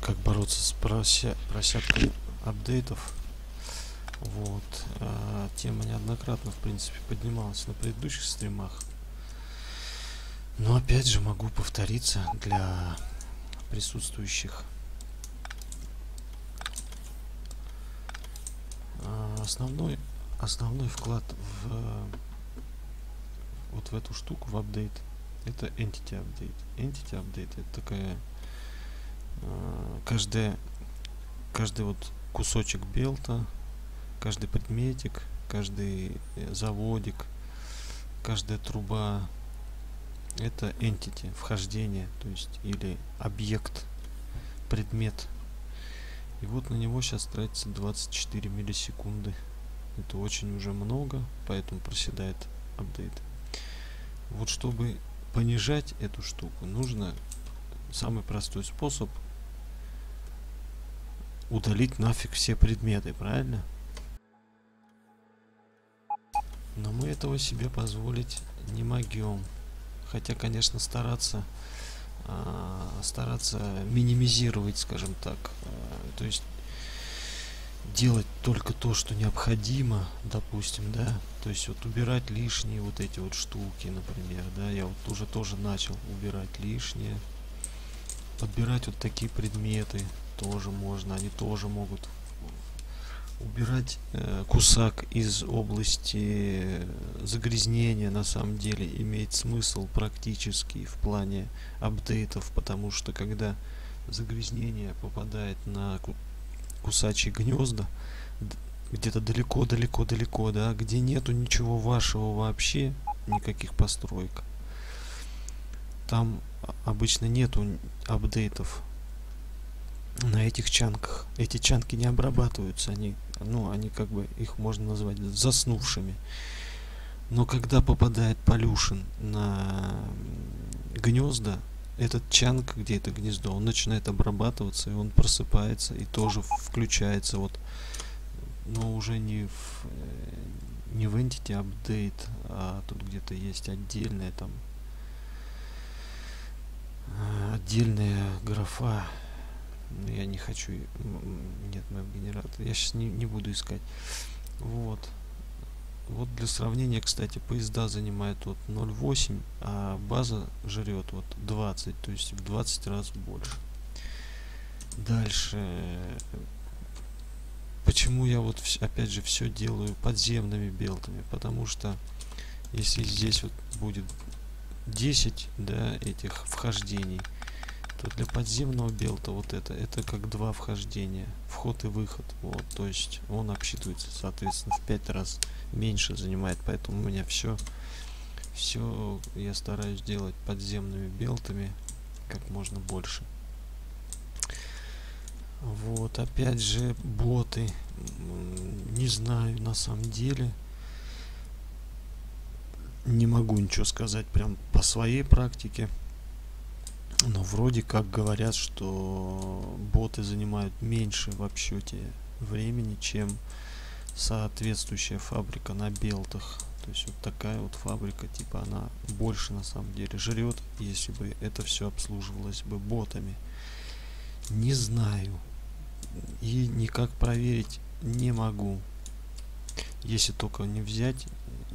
как бороться с прося... просяткой апдейтов. Вот. А, тема неоднократно, в принципе, поднималась на предыдущих стримах. Но опять же могу повториться для присутствующих. А, основной, основной вклад в вот в эту штуку, в апдейт, это Entity Update. Entity Update это такая э, каждая каждый вот кусочек белта, каждый предметик, каждый э, заводик, каждая труба это entity, вхождение, то есть или объект, предмет. И вот на него сейчас тратится 24 миллисекунды. Это очень уже много, поэтому проседает апдейт. Вот чтобы понижать эту штуку, нужно самый простой способ удалить нафиг все предметы, правильно? Но мы этого себе позволить не могем. Хотя, конечно, стараться э, стараться минимизировать, скажем так. Э, то есть делать только то, что необходимо, допустим, да, то есть вот убирать лишние вот эти вот штуки, например, да, я вот уже тоже начал убирать лишнее, подбирать вот такие предметы тоже можно, они тоже могут убирать э, кусак из области загрязнения на самом деле имеет смысл практически в плане апдейтов, потому что когда загрязнение попадает на кусачие гнезда где-то далеко-далеко-далеко, да, где нету ничего вашего вообще, никаких построек. Там обычно нету апдейтов на этих чанках. Эти чанки не обрабатываются, они, ну, они как бы, их можно назвать заснувшими. Но когда попадает полюшен на гнезда, этот чанк, где это гнездо, он начинает обрабатываться, и он просыпается, и тоже включается вот, но уже не в, э, не в Entity Update, а тут где-то есть отдельная там, э, отдельная графа, я не хочу, нет, моего генератора, я сейчас не, не буду искать, вот, вот для сравнения, кстати, поезда занимают вот 0,8, а база жрет вот 20, то есть в 20 раз больше. Дальше. Почему я вот опять же все делаю подземными белтами? Потому что если здесь вот будет 10 да, этих вхождений, то для подземного белта вот это, это как два вхождения, вход и выход. Вот, то есть он обсчитывается, соответственно, в 5 раз меньше занимает, поэтому у меня все, все я стараюсь делать подземными белтами как можно больше. Вот, опять же, боты, не знаю, на самом деле, не могу ничего сказать прям по своей практике. Но вроде как говорят, что боты занимают меньше в обсчете времени, чем соответствующая фабрика на белтах. То есть вот такая вот фабрика, типа она больше на самом деле жрет, если бы это все обслуживалось бы ботами. Не знаю. И никак проверить не могу. Если только не взять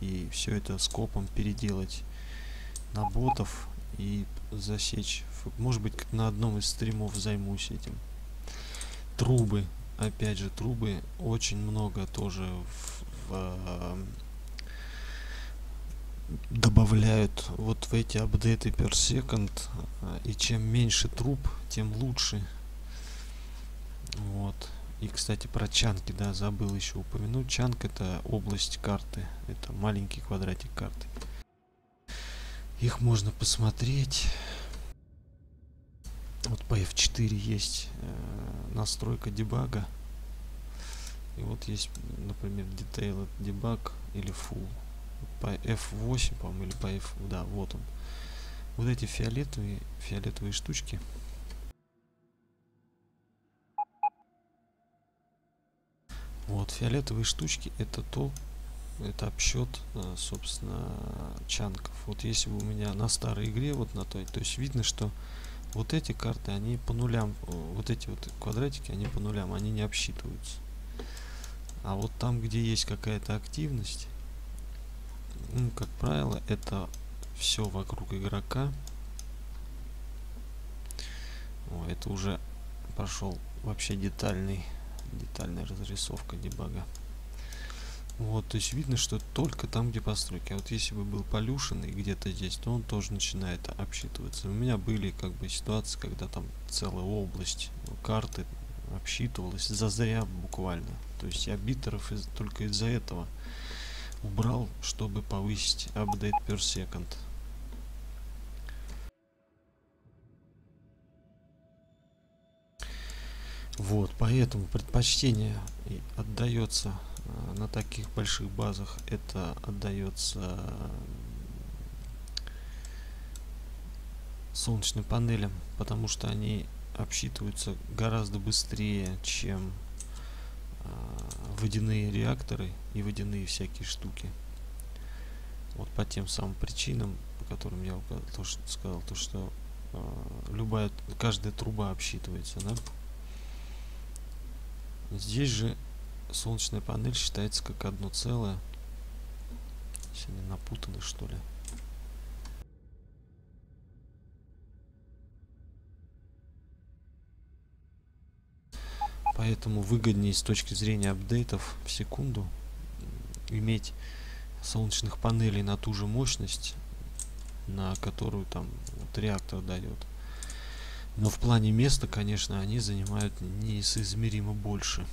и все это скопом переделать на ботов и засечь может быть, на одном из стримов займусь этим. Трубы. Опять же, трубы очень много тоже в, в, добавляют вот в эти апдейты per second. И чем меньше труб, тем лучше. Вот. И, кстати, про чанки, да, забыл еще упомянуть. Чанк это область карты. Это маленький квадратик карты. Их можно посмотреть. Вот по F4 есть э, настройка дебага. И вот есть, например, Detailed Debug или Full. По F8, по-моему, или по F... Да, вот он. Вот эти фиолетовые, фиолетовые штучки. Вот, фиолетовые штучки это то, это обсчет, э, собственно, чанков. Вот если бы у меня на старой игре, вот на той, то есть видно, что вот эти карты, они по нулям, вот эти вот квадратики, они по нулям, они не обсчитываются. А вот там, где есть какая-то активность, ну, как правило, это все вокруг игрока. О, это уже пошел вообще детальный, детальная разрисовка дебага. Вот, то есть видно, что только там, где постройки. А вот если бы был полюшенный где-то здесь, то он тоже начинает обсчитываться. У меня были как бы ситуации, когда там целая область карты обсчитывалась зазря буквально. То есть я битеров из, только из-за этого убрал, чтобы повысить update per second. Вот, поэтому предпочтение отдается на таких больших базах это отдается солнечным панелям, потому что они обсчитываются гораздо быстрее, чем э, водяные реакторы и водяные всякие штуки. Вот по тем самым причинам, по которым я то, что сказал, то что э, любая, каждая труба обсчитывается, да? Здесь же солнечная панель считается как одно целое. Если они напутаны, что ли. Поэтому выгоднее с точки зрения апдейтов в секунду иметь солнечных панелей на ту же мощность, на которую там вот реактор дает. Но в плане места, конечно, они занимают несоизмеримо больше.